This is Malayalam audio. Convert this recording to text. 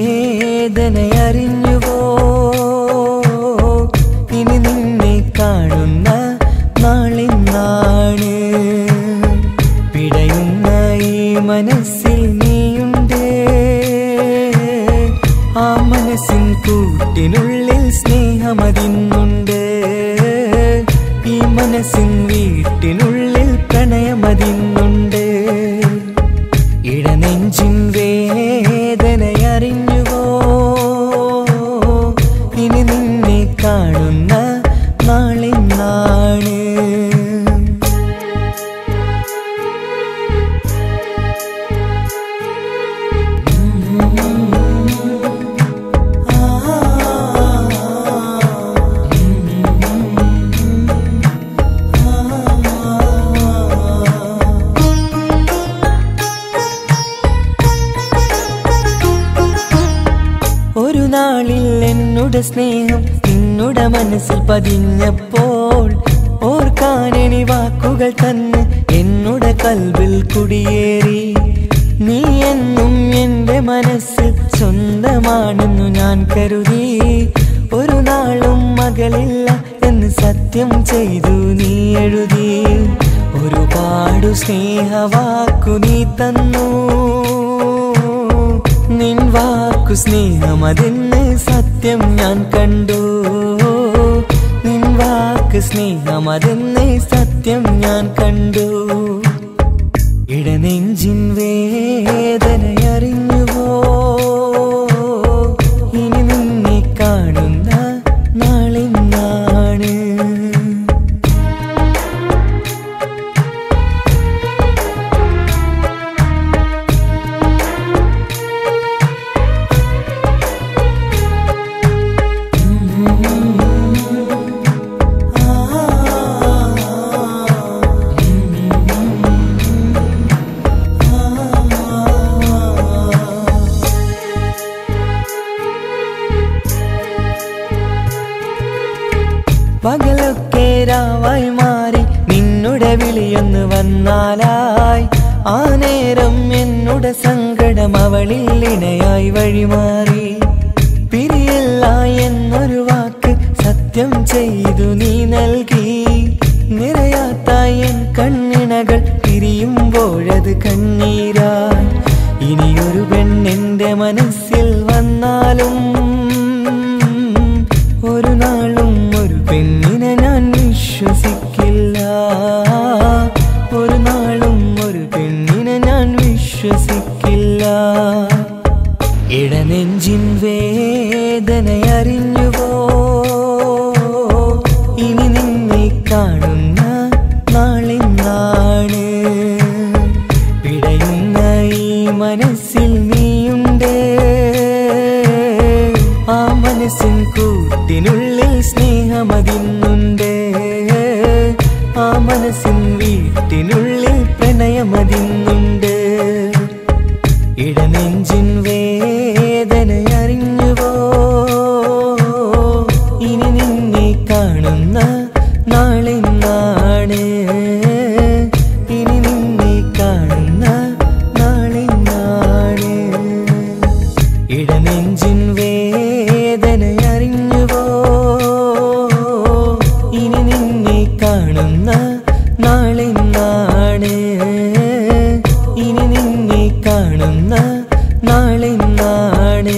വേദനയറിഞ്ഞുവോ? ഇനി നിന്നെ കാണുന്ന നാളിന്നാണ് പിടയുന്ന ഈ മനസ്സിൽ നീയുണ്ട്. ആ മനസ്സിൻ കൂട്ടിനുള്ളിൽ സ്നേഹമതിന്നുണ്ട്. ഈ മനസ്സിൻ വീട്ടിനുള്ളിൽ എന്നുടെ സ്നേഹം നിന്നുടെ മനസ്സിൽ പതിഞ്ഞപ്പോൾ ഓർക്കാനെനി വാക്കുകൾ തന്ന് എന്നുടെ കൽവിൽ കുടിയേറി. നീ എന്നും എന്റെ മനസ്സിൽ സ്വന്തമാണെന്നു ഞാൻ കരുതി. ഒരു നാളും മകളില്ല എന്ന് സത്യം ചെയ്തു നീ എഴുതി. ഒരുപാടു സ്നേഹവാക്കു നീ തന്നു. നിൻ വാക്കു സ്നേഹമതെന്ന് സത്യം ഞാൻ കണ്ടു. നിൻ വാക്ക് സ്നേഹമതെന്ന് പകലൊക്കെ രാവായി മാറി നിന്നുടെ വിളിയൊന്ന് വന്നാലായി. ആ നേരം എന്നുടെ സങ്കടം അവളിൽ ഇണയായി വഴിമാറി. പിരിയല്ല എന്നൊരു വാക്ക് സത്യം ചെയ്തു നീ നൽകി. നിറയാത്ത എൻ കണ്ണിണകൾ പിരിയുമ്പോഴത് കണ്ണീരായി വിശ്വസിക്കില്ല. ഇടനെഞ്ചിൻ വേദനയറിഞ്ഞുവോ ഇനി നിന്നെ കാണുന്ന നാളിന്നാണ് പിടയുന്ന ഈ മനസ്സിൽ നീയുണ്ട്? ആ മനസ്സിൻ കൂട്ടിനുള്ളിൽ സ്നേഹമതിന്നുണ്ട്? ആ മനസ്സിൻ വീട്ടിനുള്ളിൽ விட நெஞ்சின் നാളെന്നാണ്